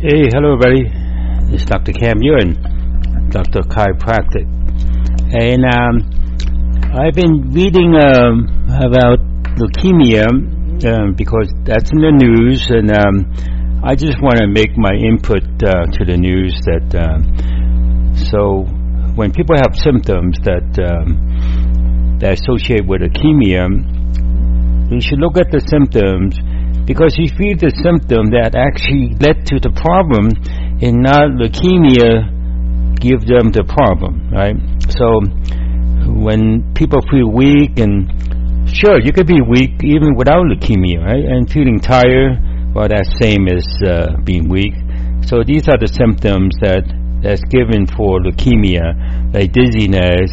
Hey, hello everybody. It's Dr. Kam Yuen, Dr. Chiropractic. And um, I've been reading um, about leukemia um, because that's in the news, and um, I just want to make my input uh, to the news that uh, so when people have symptoms that um, that associate with leukemia, we should look at the symptoms because you feel the symptom that actually led to the problem and not leukemia give them the problem, right? So when people feel weak and sure, you could be weak even without leukemia, right? And feeling tired, well, that's same as uh, being weak. So these are the symptoms that that's given for leukemia, like dizziness.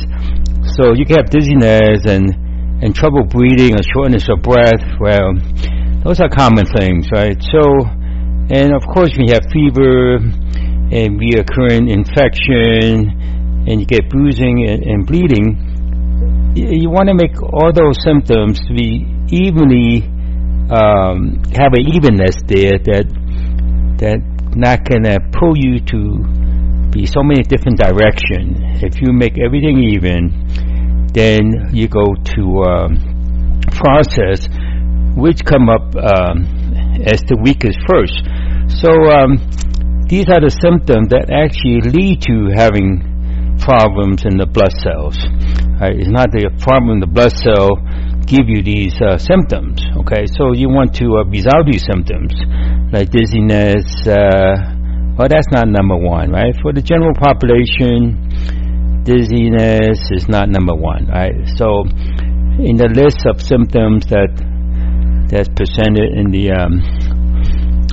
So you can have dizziness and and trouble breathing or shortness of breath. Well, those are common things, right? So, and of course, we have fever and reoccurring infection, and you get bruising and, and bleeding, you, you want to make all those symptoms to be evenly um, have an evenness there that that not gonna pull you to be so many different directions. If you make everything even, then you go to um, process which come up um, as the weakest first. So um, these are the symptoms that actually lead to having problems in the blood cells. Right? It's not the problem in the blood cell give you these uh, symptoms. Okay, so you want to uh, resolve these symptoms like dizziness. Uh, well, that's not number one, right? For the general population, dizziness is not number one, right? So in the list of symptoms that that's presented in the um,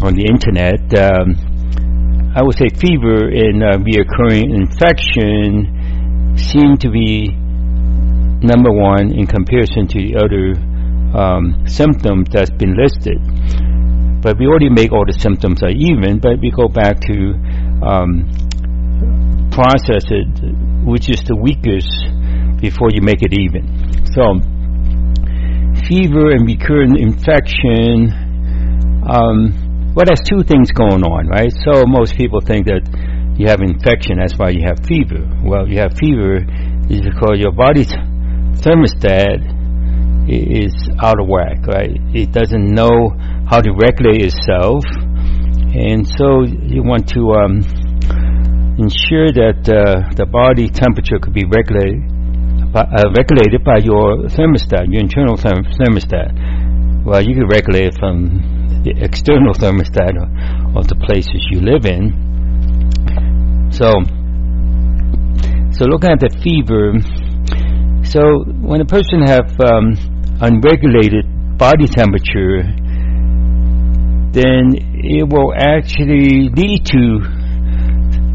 on the internet. Um, I would say fever and uh, reoccurring infection seem to be number one in comparison to the other um, symptoms that's been listed. But we already make all the symptoms are even, but we go back to um, process it, which is the weakest, before you make it even. So fever and recurrent infection. Um, well, there's two things going on, right? So most people think that you have infection, that's why you have fever. Well, you have fever is because your body's thermostat is out of whack, right? It doesn't know how to regulate itself, and so you want to um, ensure that uh, the body temperature could be regulated by, uh, regulated by your thermostat, your internal therm- thermostat. Well, you can regulate it from the external thermostat of, the places you live in. So, so looking at the fever, so when a person have um, unregulated body temperature, then it will actually lead to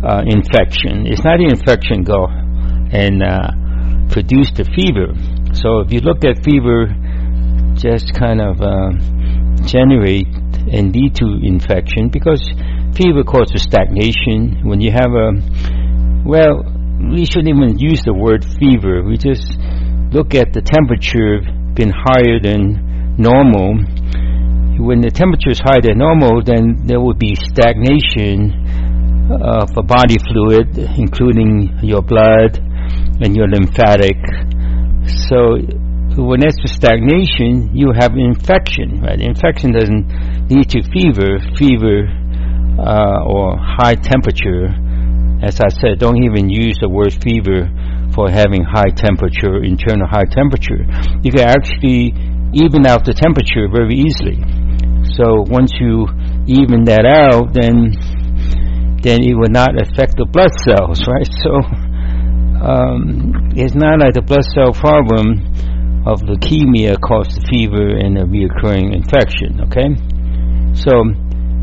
uh, infection. It's not the infection go and uh, produce the fever. So if you look at fever, just kind of uh, generate and lead to infection because fever causes stagnation. When you have a, well, we shouldn't even use the word fever. We just look at the temperature being higher than normal. When the temperature is higher than normal, then there would be stagnation of a body fluid, including your blood, and your lymphatic. So when there's a stagnation, you have infection, right? Infection doesn't lead to fever, fever uh, or high temperature. As I said, don't even use the word fever for having high temperature, internal high temperature. You can actually even out the temperature very easily. So once you even that out, then then it will not affect the blood cells, right? So um, it's not like the blood cell problem of leukemia caused fever and a reoccurring infection, okay? So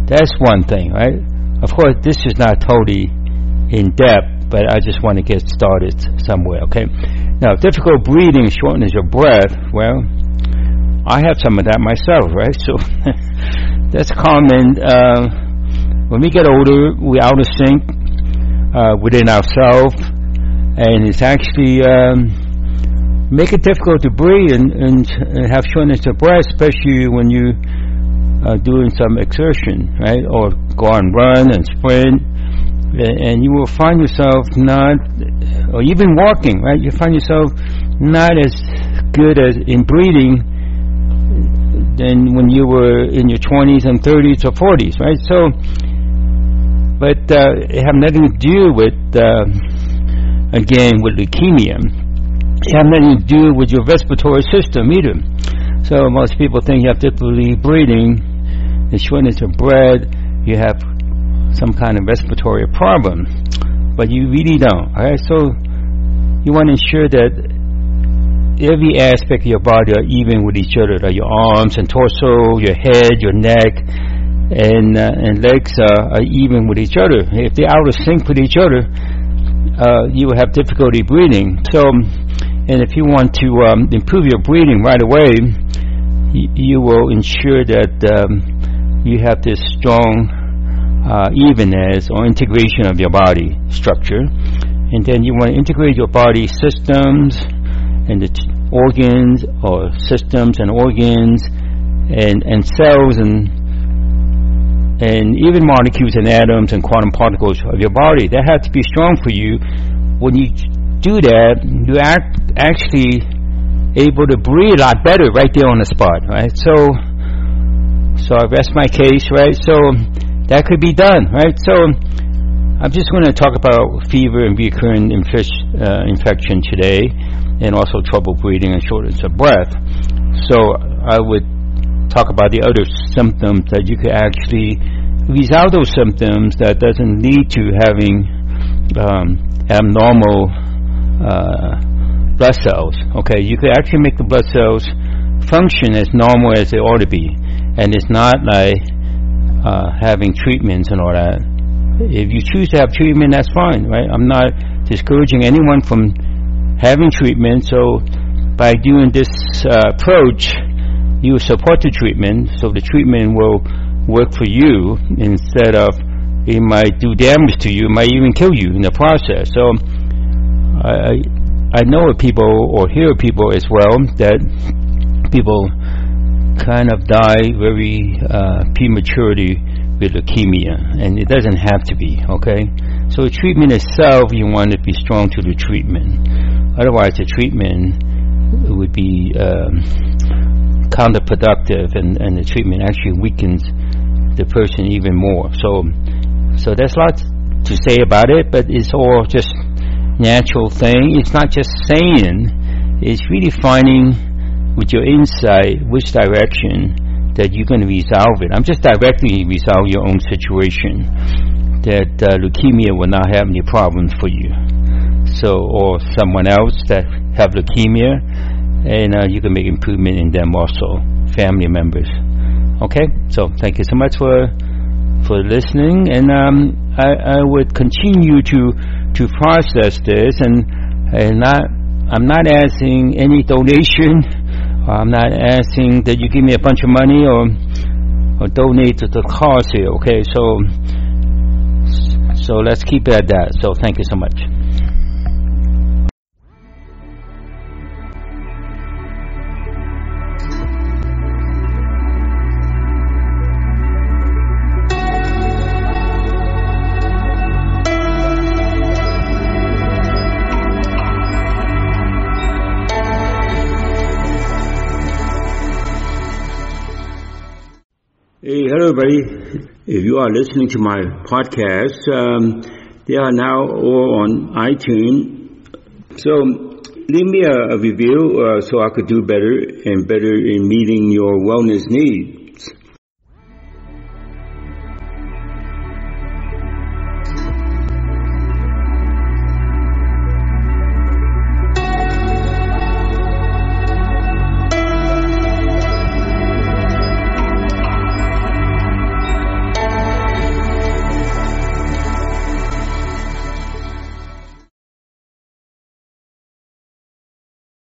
that's one thing, right? Of course, this is not totally in depth, but I just want to get started somewhere, okay? Now, difficult breathing, shortness of breath, well, I have some of that myself, right? So that's common. Uh, when we get older, we're out of sync uh, within ourselves and it's actually um, make it difficult to breathe and, and, have shortness of breath, especially when you uh, doing some exertion, right? Or go and run and sprint, and you will find yourself not, or even walking, right? You find yourself not as good as in breathing than when you were in your 20s and 30s or 40s, right? So, but uh, it have nothing to do with, uh, again, with leukemia. It have nothing to do with your respiratory system either. So most people think you have difficulty breathing, the shortness of breath, you have some kind of respiratory problem, but you really don't. All right, so you want to ensure that every aspect of your body are even with each other, like your arms and torso, your head, your neck, and uh, and legs are even with each other. If they're out of sync with each other, uh, you will have difficulty breathing. So, and if you want to um, improve your breathing right away, y- you will ensure that um, you have this strong uh, evenness or integration of your body structure, and then you want to integrate your body systems and the t- organs or systems and organs and and cells and and even molecules and atoms and quantum particles of your body that have to be strong for you. When you do that you act actually able to breathe a lot better right there on the spot right? So so I rest my case right? So that could be done right? So I'm just going to talk about fever and recurrent uh, infection today and also trouble breathing and shortness of breath. So I would talk about the other symptoms that you could actually resolve those symptoms that doesn't lead to having um, abnormal uh, blood cells. Okay, you could actually make the blood cells function as normal as they ought to be, and it's not like uh, having treatments and all that. If you choose to have treatment, that's fine, right? I'm not discouraging anyone from having treatment. So by doing this uh, approach, you support the treatment, so the treatment will work for you instead of it might do damage to you, it might even kill you in the process. So I I know of people or hear of people as well that people kind of die very uh, prematurely with leukemia, and it doesn't have to be. Okay, so the treatment itself, you want to be strong to the treatment. Otherwise, the treatment would be um, counterproductive, and, and the treatment actually weakens the person even more. So, so there's lots to say about it, but it's all just natural thing. It's not just saying; it's really finding with your insight which direction that you're going to resolve it. I'm just directly resolve your own situation. That uh, leukemia will not have any problems for you so or someone else that have leukemia, and uh, you can make improvement in them also, family members. Okay, so thank you so much for for listening, and um, I, I would continue to to process this, and and not I'm not asking any donation. I'm not asking that you give me a bunch of money or or donate to the cause here. Okay, so so let's keep it at that. So thank you so much. If you are listening to my podcast, um, they are now all on iTunes. So leave me a, a review uh, so I could do better and better in meeting your wellness need.